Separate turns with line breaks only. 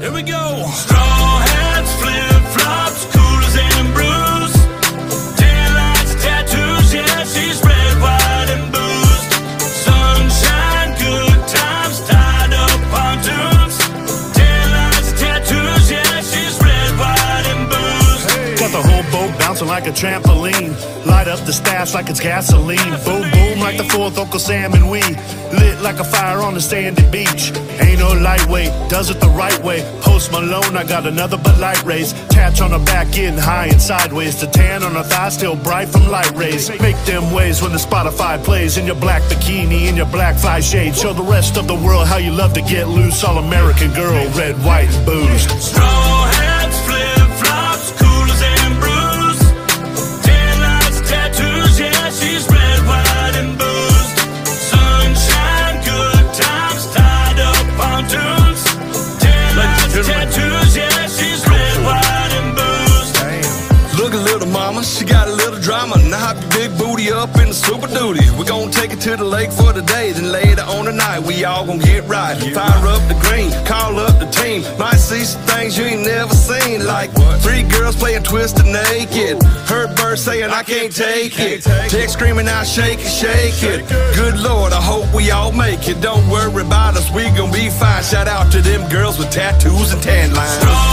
Here we go. Straw hats, flip flops, coolers and brews. Tan lines, tattoos, yeah, she's red, white, and boozed. Sunshine, good times, tied up pontoons. Tan lines, tattoos, yeah, she's red, white, and boozed.
Got the whole boat bouncing like a trampoline. Light up the stash like it's gasoline. Boom, boom like the fourth Uncle Sam and we. Lit like a fire on a sandy beach. No lightweight, does it the right way. Post Malone, I got another but light rays. Tatch on the back, getting high and sideways. The tan on her thigh still bright from light rays. Make them waves when the Spotify plays. In your black bikini, in your black fly shade. Show the rest of the world how you love to get loose. All American girl, red, white, and
tattoos, yeah, she's red, white, and boozed.
Look at little mama, she got a little drama. Now hop your big booty up in the super duty. We gon' take it to the lake for the day, then later on the night we all gon' get right. Fire up the green, call up the team. Might see some things you ain't never seen, like three girls playing twisted naked. Heard birds saying I can't take it. Text screaming out shake it, shake it. Good lord, I hope we all make it. Don't worry about us, we gon' be fine. Shout out to them girls with tattoos and tan lines.